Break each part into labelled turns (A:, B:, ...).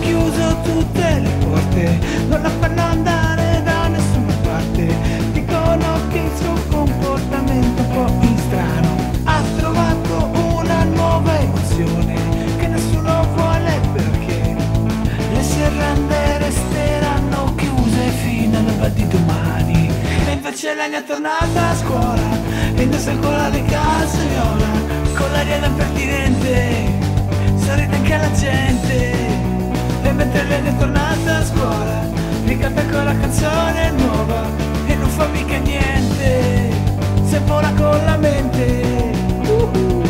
A: chiuso tutte le porte, non la fanno andare da nessuna parte. Dicono che il suo comportamento un po' strano ha trovato una nuova emozione che nessuno vuole perché le serrande resteranno chiuse fino all'alba di domani. E invece lei è tornata a scuola, e indossa ancora E mentre lei è tornata a scuola, ricanta ancora la canzone nuova, e non fa mica niente, se vola con la mente. Uh-uh.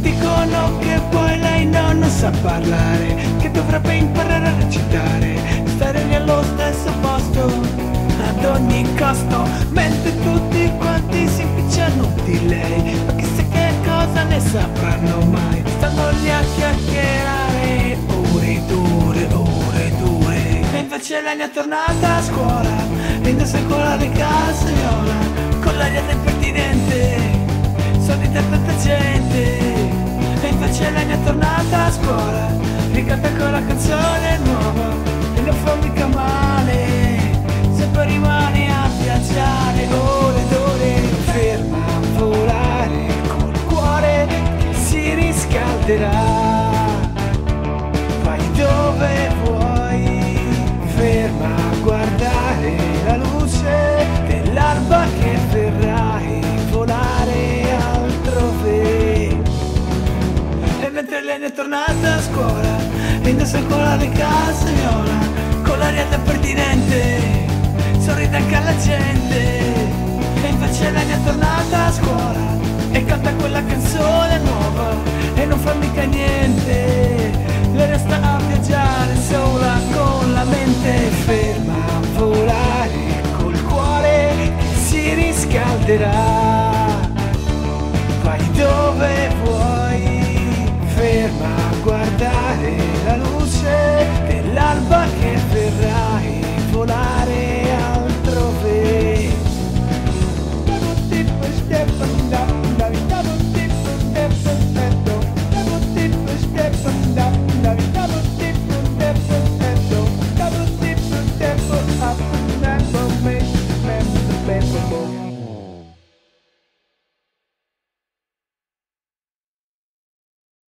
A: Dicono che poi lei no, non sa parlare, che dovrebbe imparare a recitare, stare nello stesso posto ogni costo, mentre tutti quanti si impicciano di lei, ma chissà che cosa ne sapranno mai, stanno lì a chiacchierare, ore dure, ore dure, e invece lei è tornata a scuola, e ancora le calze viola, con l'aria del pertinente, solita tanta gente. E invece lei è tornata a scuola Ricanta con la canzone nuova E non fa mica male è tornata a scuola, indossa ancora le calze viola, con l'aria da pertinente, sorride anche alla gente. E invece faccia la è tornata a scuola, e canta quella canzone nuova, e non fa mica niente. Le resta a viaggiare sola con la mente ferma, a volare col cuore che si riscalderà.